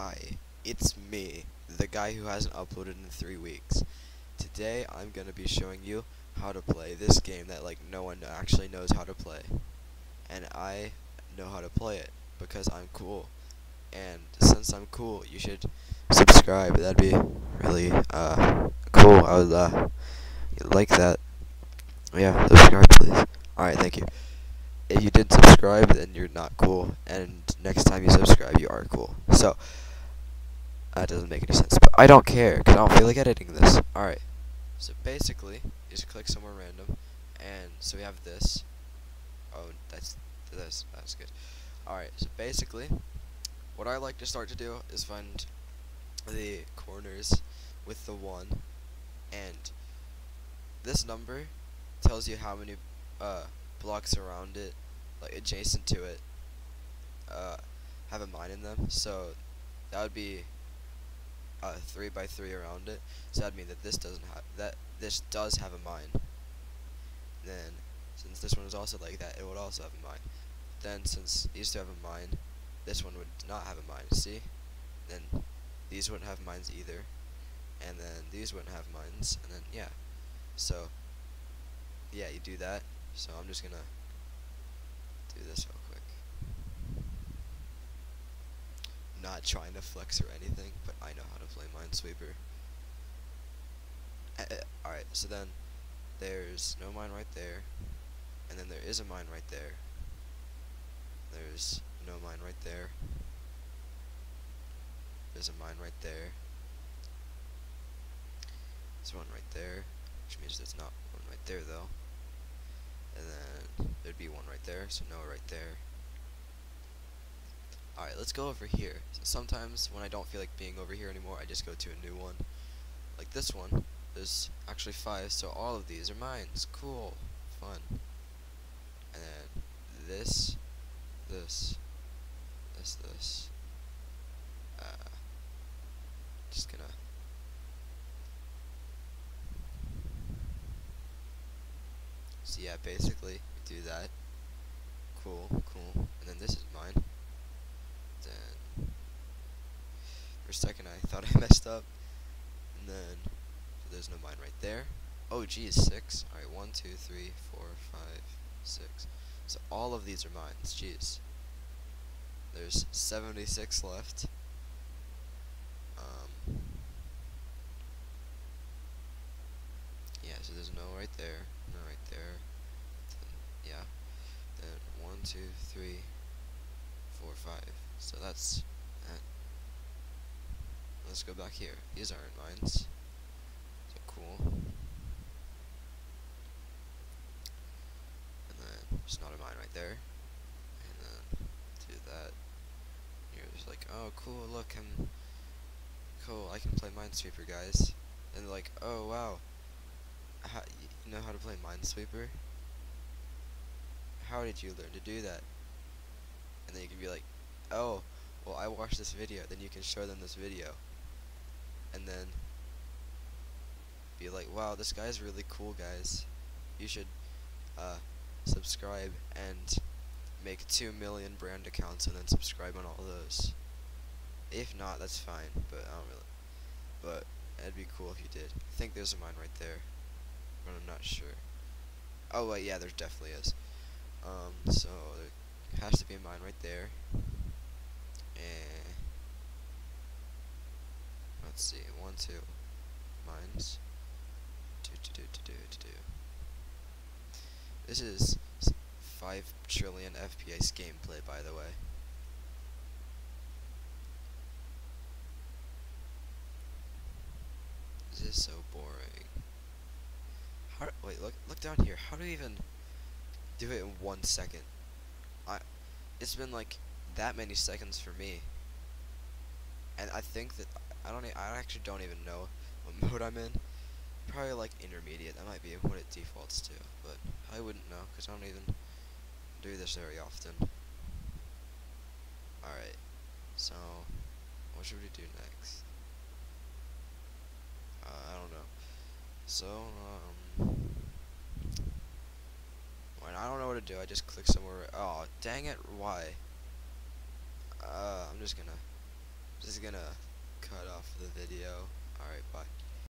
Hi, it's me, the guy who hasn't uploaded in three weeks. Today I'm gonna be showing you how to play this game that like no one actually knows how to play. And I know how to play it because I'm cool. And since I'm cool, you should subscribe. That'd be really uh cool. I would uh like that. Yeah, subscribe please. Alright, thank you. If you didn't subscribe, then you're not cool. And next time you subscribe, you are cool. So, that doesn't make any sense. But I don't care, because I don't feel like editing this. Alright. So basically, you just click somewhere random. And so we have this. Oh, that's this. That's good. Alright, so basically, what I like to start to do is find the corners with the 1. And this number tells you how many uh, blocks around it, like adjacent to it, uh, have a mine in them. So that would be uh, three by three around it. So that'd mean that this doesn't have that. This does have a mine. Then, since this one is also like that, it would also have a mine. Then, since these two have a mine, this one would not have a mine. See? Then these wouldn't have mines either, and then these wouldn't have mines, and then yeah. So yeah, you do that. So I'm just gonna do this real quick. Not trying to flex or anything, but I know how to play Minesweeper. Alright, so then there's no mine right there, and then there is a mine right there. There's no mine right there. There's a mine right there. There's one right there, which means there's not one right there though and then there'd be one right there, so no right there. Alright, let's go over here. Sometimes when I don't feel like being over here anymore, I just go to a new one. Like this one, there's actually five, so all of these are mines. Cool. Fun. And then this, this, this, this. Uh, just gonna So yeah, basically, we do that. Cool, cool. And then this is mine. Then, for a second I thought I messed up. And then, so there's no mine right there. Oh geez, six. Alright, one, two, three, four, five, six. So all of these are mines, jeez. There's 76 left. Um, yeah, so there's no right there no right there. Then, yeah. Then one, two, three, four, five. So that's that. Let's go back here. These aren't mines. So cool. And then there's not a mine right there. And then do that. You're just like, oh cool, look, I'm cool, I can play Minesweeper guys. And they're like, oh wow, how, you know how to play Minesweeper? How did you learn to do that? And then you can be like, oh, well I watched this video. Then you can show them this video. And then be like, wow, this guy's really cool, guys. You should uh, subscribe and make 2 million brand accounts and then subscribe on all those. If not, that's fine, but I don't really. But it'd be cool if you did. I think there's a mine right there but I'm not sure. Oh, wait, yeah, there definitely is. Um, so has to be mine right there. And let's see, one, two mines. Do, do, do, do, do, do. This is 5 trillion FPS gameplay, by the way. This is so boring. How, wait, look, look down here. How do you even do it in one second? It's been like that many seconds for me, and I think that I don't. I actually don't even know what mode I'm in. Probably like intermediate. That might be what it defaults to, but I wouldn't know because I don't even do this very often. Alright, so what should we do next? Uh, I don't know. So, um, I don't know what to do, I just click somewhere. Oh, dang it! Why? Uh, I'm just gonna, just gonna cut off the video